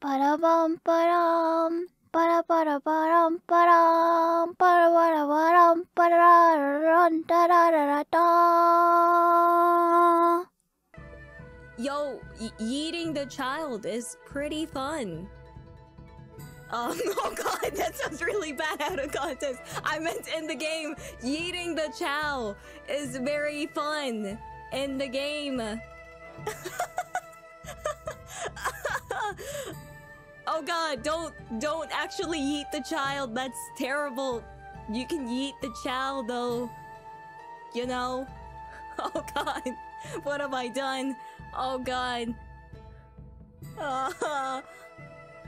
Para bum ba-dum. Para ba-dum ba-dum. Para para ba-dum ba-da-da-da-dun, da-da-da-da-da. Yo, yeeting the child is pretty fun. Um, oh god, that sounds really bad out of context. I meant in the game, yeeting the chow is very fun in the game. oh god, don't don't actually yeet the child. That's terrible. You can yeet the child though. You know? Oh god. What have I done? Oh god. Uh,